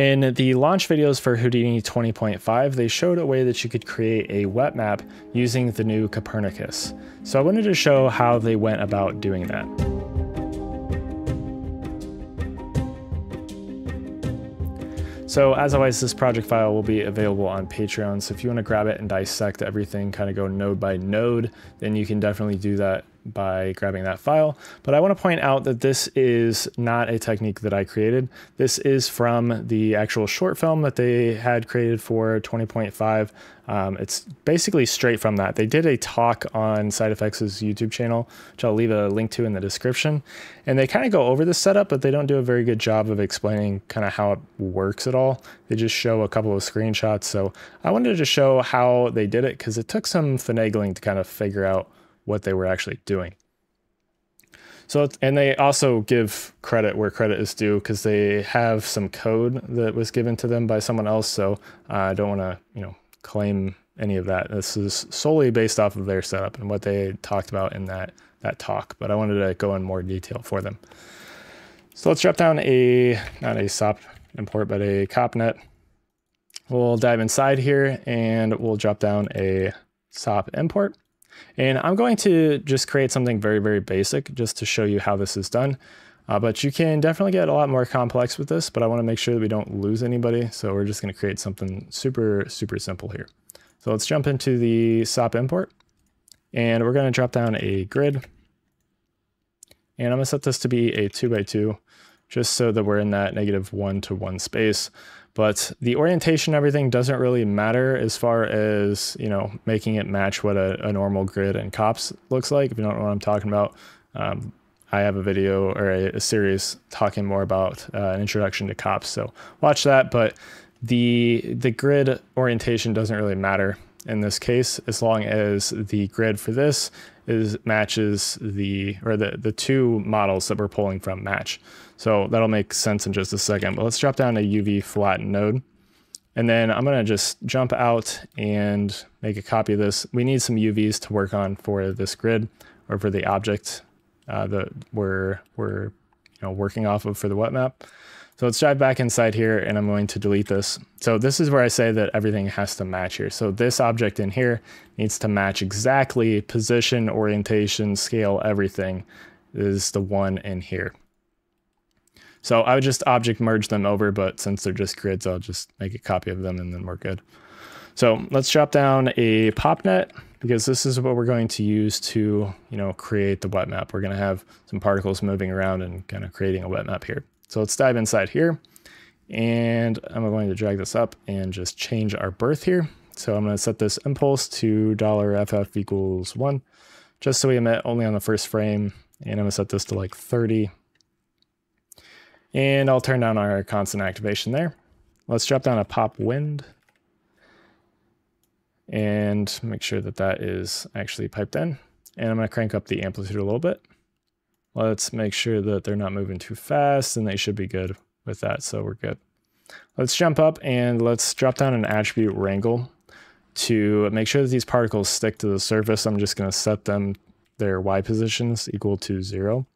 In the launch videos for Houdini 20.5, they showed a way that you could create a wet map using the new Copernicus. So I wanted to show how they went about doing that. So as always, this project file will be available on Patreon. So if you want to grab it and dissect everything, kind of go node by node, then you can definitely do that by grabbing that file. But I want to point out that this is not a technique that I created. This is from the actual short film that they had created for 20.5. Um, it's basically straight from that. They did a talk on SideFX's YouTube channel, which I'll leave a link to in the description. And they kind of go over the setup, but they don't do a very good job of explaining kind of how it works at all. They just show a couple of screenshots. So I wanted to show how they did it because it took some finagling to kind of figure out what they were actually doing. So, and they also give credit where credit is due because they have some code that was given to them by someone else. So uh, I don't want to, you know, claim any of that. This is solely based off of their setup and what they talked about in that that talk. But I wanted to go in more detail for them. So let's drop down a not a SOP import, but a CopNet. We'll dive inside here and we'll drop down a SOP import. And I'm going to just create something very, very basic just to show you how this is done. Uh, but you can definitely get a lot more complex with this, but I wanna make sure that we don't lose anybody. So we're just gonna create something super, super simple here. So let's jump into the SOP import and we're gonna drop down a grid. And I'm gonna set this to be a two by two, just so that we're in that negative one to one space. But the orientation everything doesn't really matter as far as, you know, making it match what a, a normal grid and cops looks like. If you don't know what I'm talking about, um, I have a video or a, a series talking more about uh, an introduction to cops. So watch that. But the the grid orientation doesn't really matter in this case, as long as the grid for this is matches the or the the two models that we're pulling from match. So that'll make sense in just a second. But let's drop down a UV flatten node. And then I'm gonna just jump out and make a copy of this. We need some UVs to work on for this grid or for the object uh, that we're, we're you know, working off of for the wet map. So let's dive back inside here and I'm going to delete this. So this is where I say that everything has to match here. So this object in here needs to match exactly position, orientation, scale, everything is the one in here. So I would just object merge them over, but since they're just grids, I'll just make a copy of them and then we're good. So let's drop down a PopNet because this is what we're going to use to, you know, create the wet map. We're going to have some particles moving around and kind of creating a wet map here. So let's dive inside here and I'm going to drag this up and just change our birth here. So I'm going to set this impulse to $ff equals one, just so we emit only on the first frame. And I'm going to set this to like 30 and I'll turn down our constant activation there. Let's drop down a pop wind and make sure that that is actually piped in. And I'm going to crank up the amplitude a little bit. Let's make sure that they're not moving too fast and they should be good with that. So we're good. Let's jump up and let's drop down an attribute wrangle to make sure that these particles stick to the surface. I'm just going to set them their Y positions equal to zero.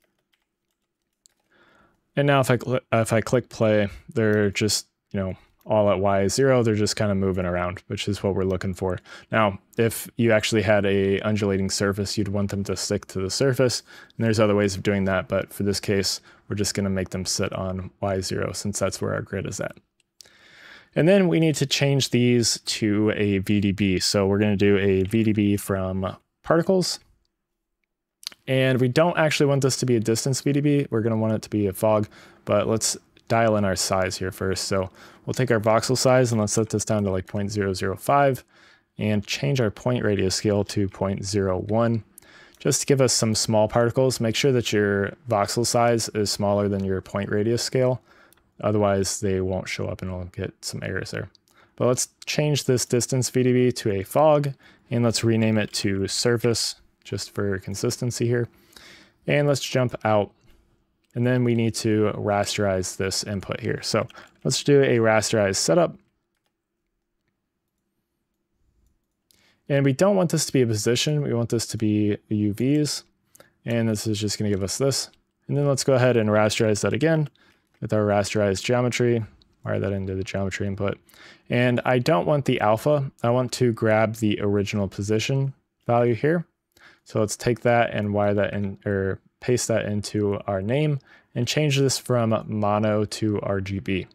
And now if I, if I click play, they're just, you know, all at Y zero, they're just kind of moving around, which is what we're looking for. Now, if you actually had a undulating surface, you'd want them to stick to the surface. And there's other ways of doing that, but for this case, we're just gonna make them sit on Y zero since that's where our grid is at. And then we need to change these to a VDB. So we're gonna do a VDB from particles and we don't actually want this to be a distance VDB. We're going to want it to be a fog, but let's dial in our size here first. So we'll take our voxel size and let's set this down to like 0.005 and change our point radius scale to 0.01 just to give us some small particles. Make sure that your voxel size is smaller than your point radius scale. Otherwise, they won't show up and we'll get some errors there. But let's change this distance VDB to a fog and let's rename it to surface just for consistency here. And let's jump out. And then we need to rasterize this input here. So let's do a rasterize setup. And we don't want this to be a position. We want this to be UVs. And this is just going to give us this. And then let's go ahead and rasterize that again with our rasterized geometry. wire that into the geometry input. And I don't want the alpha. I want to grab the original position value here. So let's take that and wire that in or paste that into our name and change this from mono to RGB.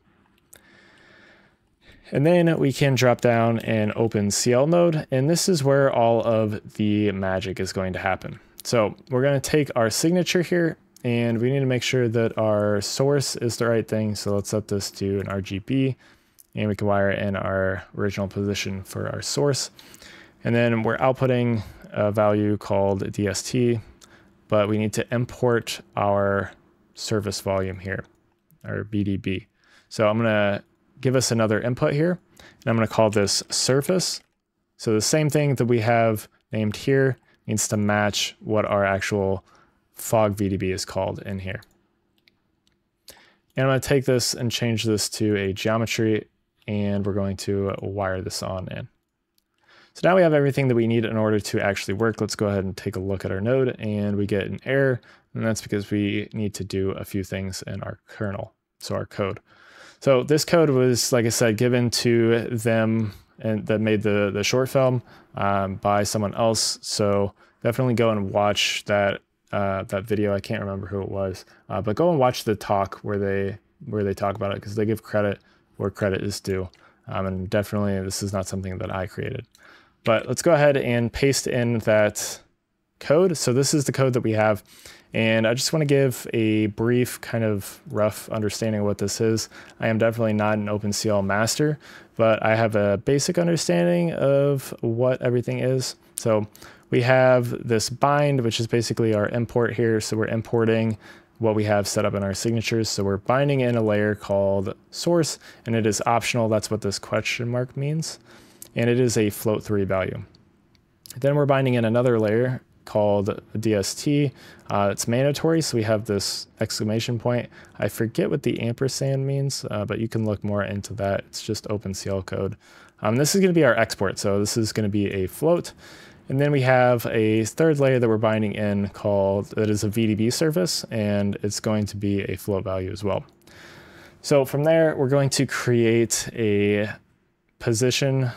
And then we can drop down and OpenCL node, and this is where all of the magic is going to happen. So we're going to take our signature here, and we need to make sure that our source is the right thing. So let's set this to an RGB, and we can wire in our original position for our source. And then we're outputting a value called DST, but we need to import our surface volume here, our VDB. So I'm to give us another input here, and I'm to call this surface. So the same thing that we have named here needs to match what our actual fog VDB is called in here. And I'm to take this and change this to a geometry, and we're going to wire this on in. So now we have everything that we need in order to actually work. Let's go ahead and take a look at our node, and we get an error, and that's because we need to do a few things in our kernel, so our code. So this code was, like I said, given to them and that made the, the short film um, by someone else. So definitely go and watch that uh, that video. I can't remember who it was, uh, but go and watch the talk where they where they talk about it because they give credit where credit is due. Um, and definitely, this is not something that I created. But let's go ahead and paste in that code. So this is the code that we have. And I just want to give a brief kind of rough understanding of what this is. I am definitely not an OpenCL master, but I have a basic understanding of what everything is. So we have this bind, which is basically our import here. So we're importing what we have set up in our signatures. So we're binding in a layer called source, and it is optional. That's what this question mark means. And it is a float three value. Then we're binding in another layer called DST. Uh, it's mandatory, so we have this exclamation point. I forget what the ampersand means, uh, but you can look more into that. It's just OpenCL code. Um, this is going to be our export, so this is going to be a float. And then we have a third layer that we're binding in called, that is a VDB surface, and it's going to be a float value as well. So from there, we're going to create a position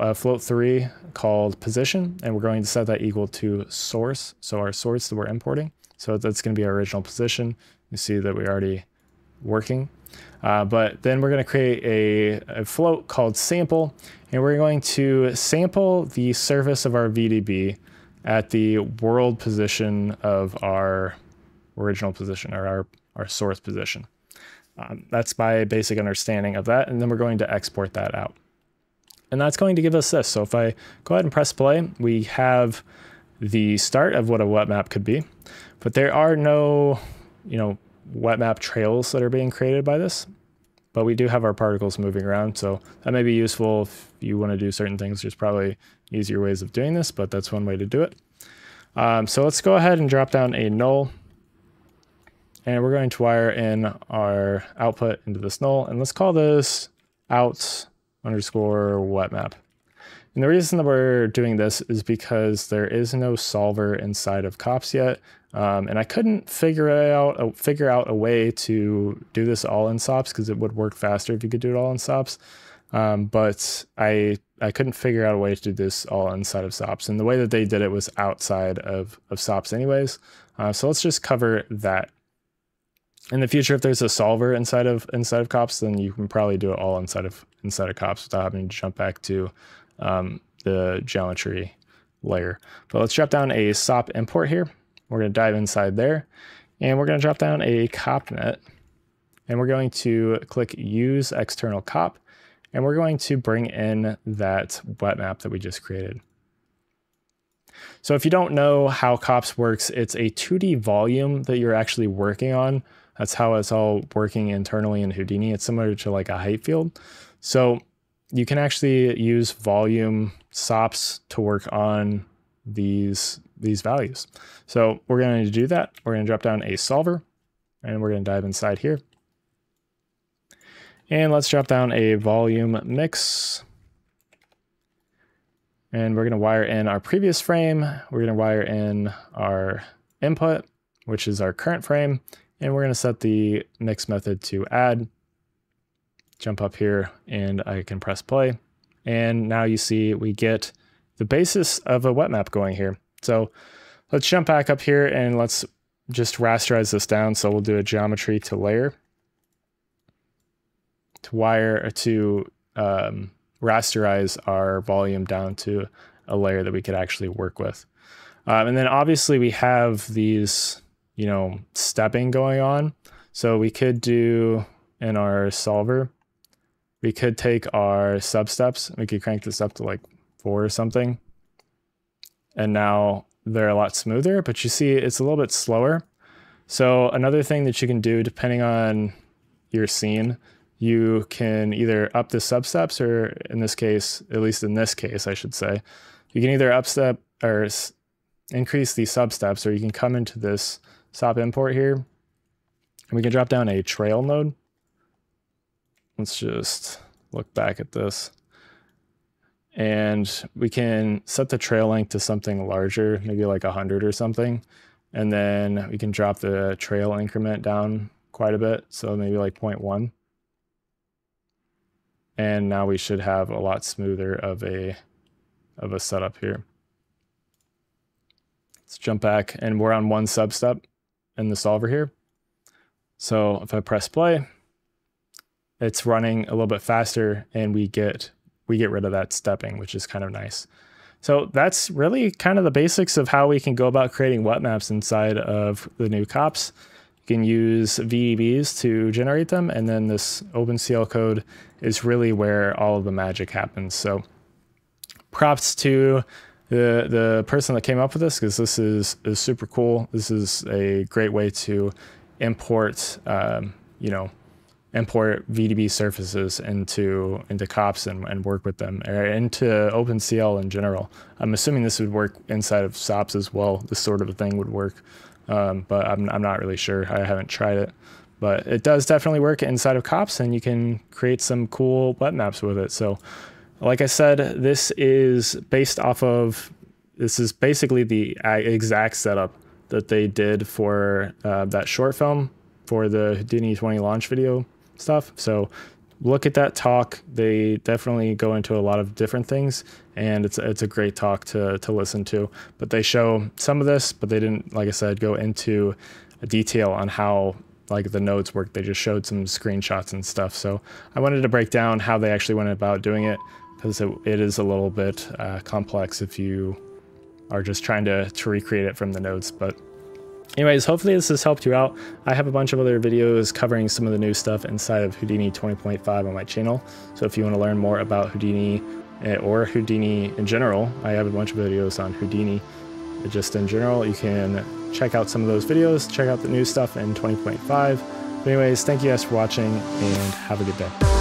uh, float three called position, and we're going to set that equal to source. So our source that we're importing. So that's going to be our original position. You see that we're already working. Uh, but then we're going to create a, a, float called sample, and we're going to sample the surface of our VDB at the world position of our original position or our, our source position. Um, that's my basic understanding of that, and then we're going to export that out. And that's going to give us this. So if I go ahead and press play, we have the start of what a wet map could be, but there are no, you know, wet map trails that are being created by this, but we do have our particles moving around. So that may be useful if you want to do certain things. There's probably easier ways of doing this, but that's one way to do it. Um, so let's go ahead and drop down a null and we're going to wire in our output into this null and let's call this out underscore wet map. And the reason that we're doing this is because there is no solver inside of cops yet. Um, and I couldn't figure out a, figure out a way to do this all in SOPs because it would work faster if you could do it all in SOPs. Um, but I I couldn't figure out a way to do this all inside of SOPs. And the way that they did it was outside of, of SOPs anyways. Uh, so let's just cover that in the future, if there's a solver inside of inside of cops, then you can probably do it all inside of inside of cops without having to jump back to um, the geometry layer. But let's drop down a SOP import here. We're going to dive inside there, and we're going to drop down a copnet, and we're going to click Use External Cop, and we're going to bring in that wet map that we just created. So if you don't know how COPS works, it's a 2D volume that you're actually working on that's how it's all working internally in Houdini. It's similar to like a height field. So you can actually use volume SOPs to work on these, these values. So we're going to do that. We're going to drop down a solver and we're going to dive inside here. And let's drop down a volume mix. And we're going to wire in our previous frame. We're going to wire in our input, which is our current frame. And we're going to set the mix method to add jump up here and I can press play. And now you see we get the basis of a wet map going here. So let's jump back up here and let's just rasterize this down. So we'll do a geometry to layer, to wire, to um, rasterize our volume down to a layer that we could actually work with. Um, and then obviously we have these, you know, stepping going on. So we could do in our solver, we could take our sub steps, we could crank this up to like four or something. And now they're a lot smoother, but you see it's a little bit slower. So another thing that you can do depending on your scene, you can either up the sub steps or in this case, at least in this case, I should say, you can either up step or increase the sub steps or you can come into this SOP import here and we can drop down a trail node. Let's just look back at this. And we can set the trail length to something larger, maybe like 100 or something. And then we can drop the trail increment down quite a bit. So maybe like 0.1. And now we should have a lot smoother of a of a setup here. Let's jump back and we're on one sub step in the solver here. So if I press play, it's running a little bit faster and we get we get rid of that stepping, which is kind of nice. So that's really kind of the basics of how we can go about creating wet maps inside of the new cops. You can use VDBs to generate them, and then this OpenCL code is really where all of the magic happens. So props to the the person that came up with this because this is is super cool. This is a great way to import, um, you know, import VDB surfaces into into cops and, and work with them or into OpenCL in general. I'm assuming this would work inside of SOPs as well. This sort of a thing would work, um, but I'm I'm not really sure. I haven't tried it, but it does definitely work inside of cops, and you can create some cool wet maps with it. So, like I said, this is based off of this is basically the exact setup that they did for uh, that short film for the Houdini 20 launch video stuff. So look at that talk. They definitely go into a lot of different things, and it's it's a great talk to to listen to. But they show some of this, but they didn't, like I said, go into detail on how like the nodes work. They just showed some screenshots and stuff. So I wanted to break down how they actually went about doing it because it, it is a little bit uh, complex if you are just trying to, to recreate it from the nodes. But Anyways, hopefully this has helped you out. I have a bunch of other videos covering some of the new stuff inside of Houdini 20.5 on my channel. So if you want to learn more about Houdini eh, or Houdini in general, I have a bunch of videos on Houdini just in general. You can check out some of those videos, check out the new stuff in 20.5. But anyways, thank you guys for watching and have a good day.